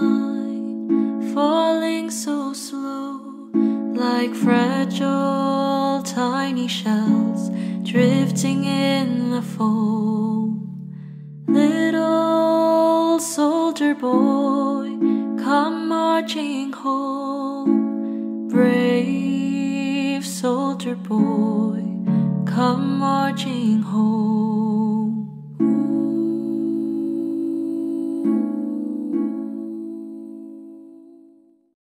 mine, falling so slow, like fragile tiny shells drifting in the foam. Little soldier boy, come marching home. Brave soldier boy, come marching home.